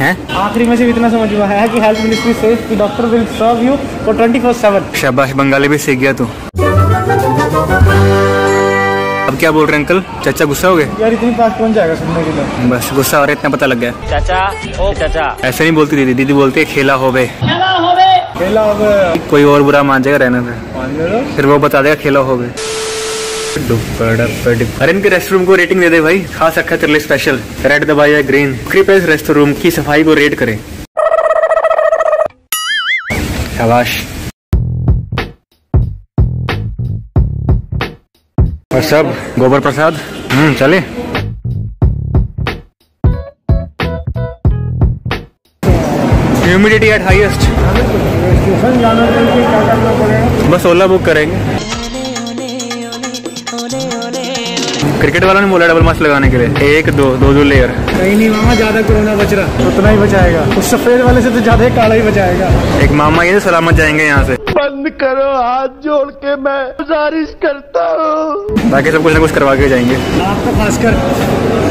हैं? आखिरी में से इतना समझ हुआ है कि हेल्थ मिनिस्ट्री कि doctor will serve you for 24/7 शाबाश बंगाली भी सीख गया तू। अब क्या बोल रहे हैं अंकल? चाचा गुस्सा हो गए? यार इतनी पास कौन जाएगा सुनने के लिए? बस गुस्सा हो रहा है इतना पता लग गया। चाचा ओ चाचा। ऐसे नहीं बोलती दीदी दीदी बोलती है खेला हो बे। खेला कोई और बुरा मान जाएगा रहने से। फिर वो बता देगा खेला हो बे। अरे इनके रेस्टरूम को रेटिंग दे दे भाई। खास रखा तेरे स्पेशल रेड दबाया ग्रीन कृपया इस रेस्टरूम की सफ़ाई को रेट करें। शाबाश। और सब गोबर प्रसाद? हम्म चले। ह्यूमिडिटी एट हाईएस्ट बस ओला बुक करेंगे। क्रिकेट वालों ने बोला डबल मास्क लगाने के लिए। एक दो दो दो लेयर नहीं नहीं मामा ज़्यादा कोरोना बच रहा। उतना ही बचाएगा। उस सफ़ेद वाले से तो ज़्यादा ही काला ही बचाएगा। एक मामा ये सलामत जाएँगे यहाँ से। बंद करो हाथ जोड़ के मैं गुजारिश करता हूँ। बाकी सब कुछ ना कुछ करवा के जाएँगे। आपका खासकर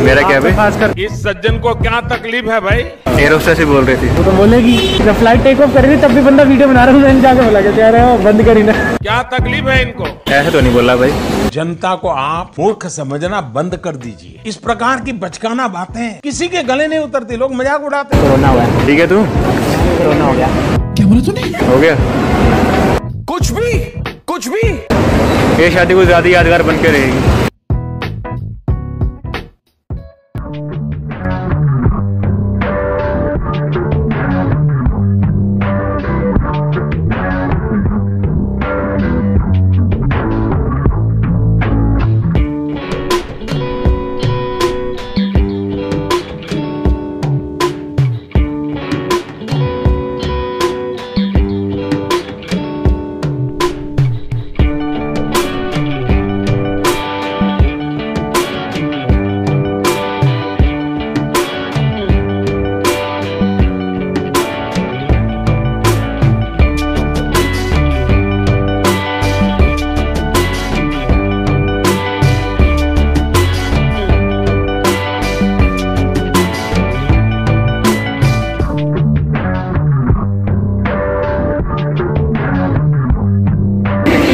मेरा क्या भाई? खासकर इस सज्जन को क्या तकलीफ़ है भाई? एयर होस्टेस ही बोल रही थी। वो तो बोलेगी जब फ़्लाइट टेक ऑफ़ करेगी तब भी बंदा वीडियो बना रहा हूँ मैंने जाके बोला वो बंद करी ना। क्या तकलीफ़ है इनको? ऐसे तो नहीं बोला भाई। जनता को आप मूर्ख समझना बंद कर दीजिए। इस प्रकार की बचकाना बातें किसी के गले नहीं उतरती लोग मज़ाक उड़ाते हैं। कोरोना हुआ ठीक है तू? कोरोना हो गया। क्या बोला तूने? हो गया। कुछ भी कुछ भी। ये शादी को ज़्यादा यादगार बन के रहेगी।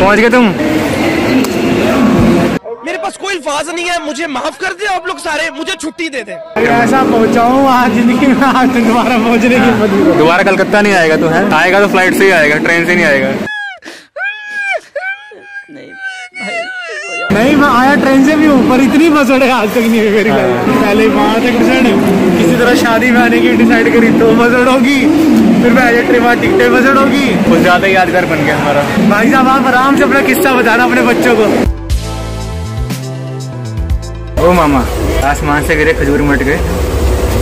पहुँच गए तुम। मेरे पास कोई अल्फाज नहीं है मुझे माफ़ कर दे आप लोग सारे मुझे छुट्टी दे दें। ऐसा पहुंचाऊं आज ज़िंदगी में आज दोबारा पहुँचने की दोबारा कलकत्ता नहीं आएगा तू है? आएगा तो फ़्लाइट से ही आएगा ट्रेन से नहीं आएगा। नहीं मैं आया ट्रेन से भी हूँ पर इतनी मसड़ आज तक नहीं हुई मेरी लाइफ में। पहले वहाँ तक डिसाइड किसी तरह शादी में आने की डिसाइड करी तो मसड़ होगी फिर मैं ट्रेन वहाँ टिकटें मसड़ होगी। कुछ ज़्यादा यादगार बन गया हमारा। भाई साहब आप आराम से अपना किस्सा बताना अपने बच्चों को। ओ मामा आसमान से गिरे खजूर मट गए।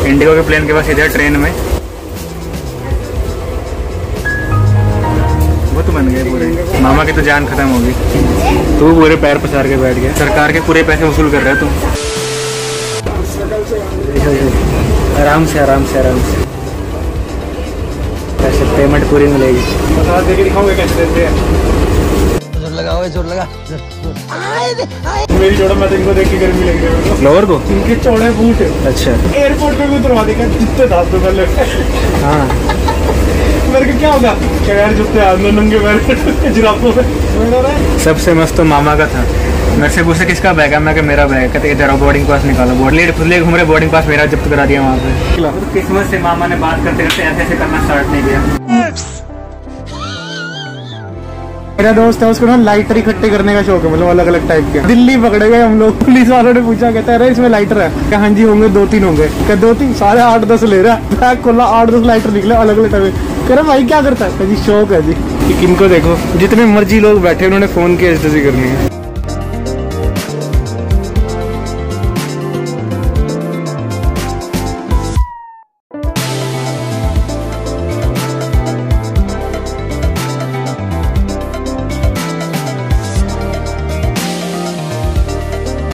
इंडिगो के प्लेन के पास इधर ट्रेन में। वो तो बन गए पूरे। मामा की तो जान खत्म होगी तू पूरे पैर पसार के बैठ गया। सरकार के पूरे पैसे वसूल कर रहे तू। आराम से आराम से आराम से। पैसे पेमेंट पूरी मिलेगी। लगा दे के कैसे देते ज़ोर लगा मेरी जोड़ा मैं तो इनको देख के गर्मी लग रही है। को? इनके चौड़े बूट। अच्छा। एयरपोर्ट पे भी उतरवा देगा जितने दांत तो पहले हाँ। मेरे को क्या होगा क्या यार जुत्ते हाथ में नंगे पैर में सबसे मस्त तो मामा का था। मेरे से पूछे किसका बैग है? मैं कि मेरा बैग है। कहते इधर बोर्डिंग पास निकालो। बोर्ड लेट खुले घूम रहे बोर्डिंग पास मेरा जब्त करा दिया वहाँ पे। किस्मत से मामा ने बात करते करते ऐसे ऐसे करना स्टार्ट नहीं किया। मेरा दोस्त है, उसको ना लाइटर इकट्ठे करने का शौक है मतलब अलग अलग टाइप के। दिल्ली पकड़े गए हम लोग, पुलिस वालों ने पूछा, कहता है इसमें लाइटर है। क्या हाँ जी, होंगे दो तीन होंगे। क्या दो तीन सारे आठ, दस ले रहा है। खोला, आठ, दस लाइटर निकले अलग अलग टाइप। कह रहा, भाई, क्या करता है? जी, शौक है जी। किनको देखो, जितने मर्ज़ी लोग बैठे, उन्होंने फ़ोन की एजसी करनी है।